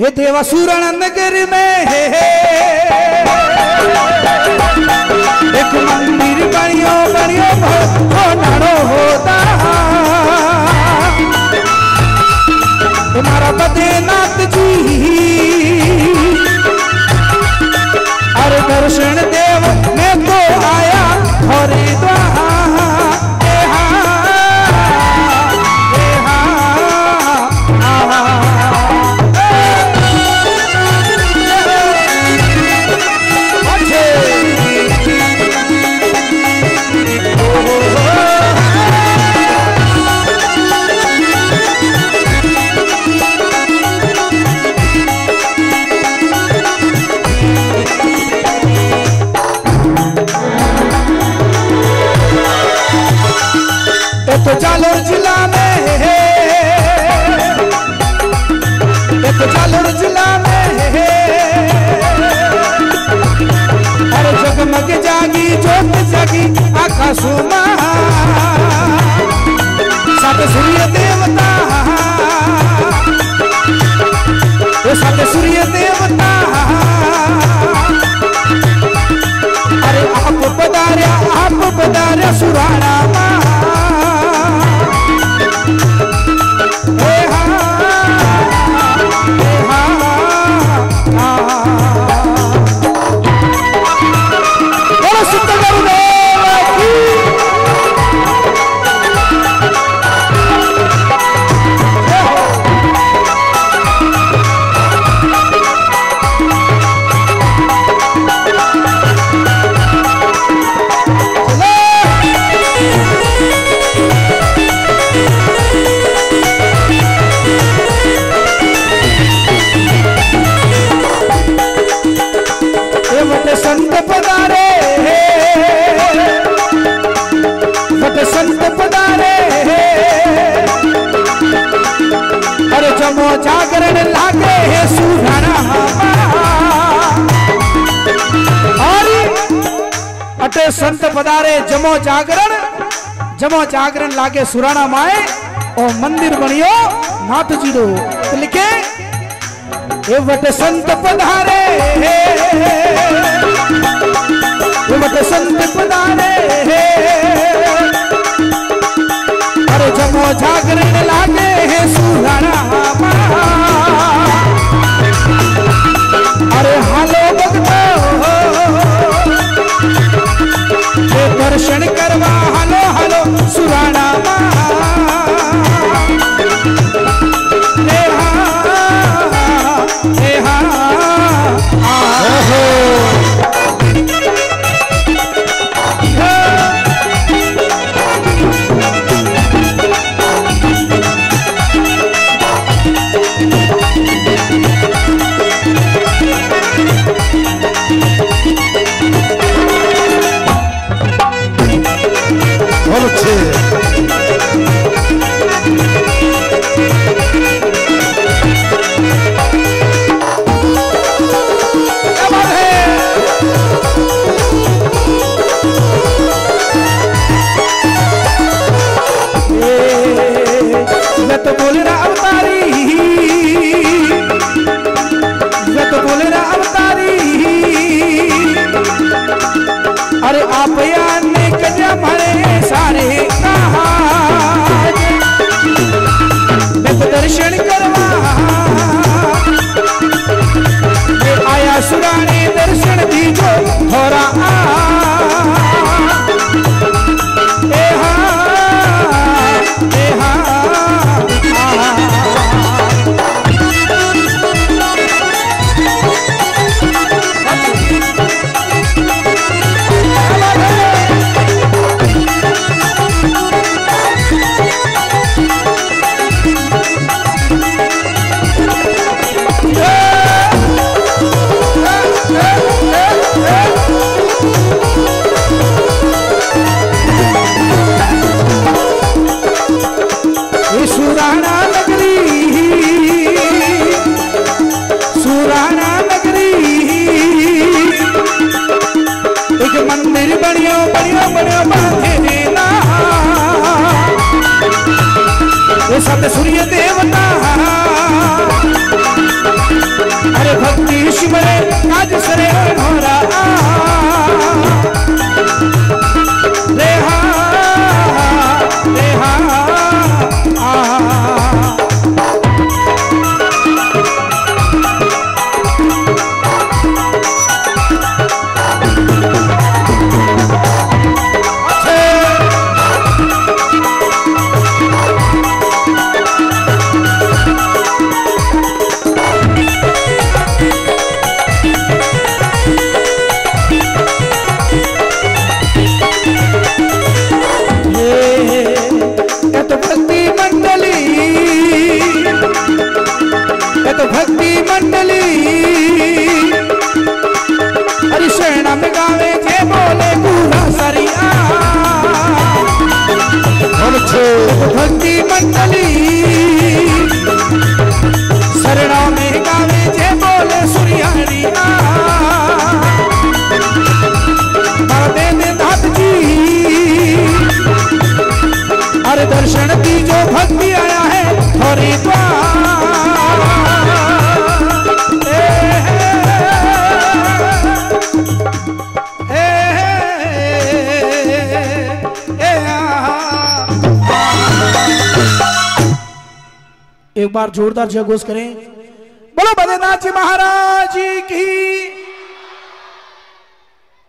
ये देवासुरण नगर में है एक मंदिर बनियो बनियो भो नारो जालोर जिला में है। अरे जगमग जागी जोत जागी आकाशुमा साथ सूर्य देवता। साथ सूर्य देवता। अरे आप पधार्या आप पधार्या सुराणा। संत पधारे जमो जागरण जमो जागरण लागे सुराना माए और मंदिर बनियो नाथ जी दो तो लिखे वट संत पधारे तो बोल रहा ये सत सूर्य देवता की जो भक्ति आया है एक बार जोरदार जयघोष करें। बोलो बदनाथ जी महाराज की।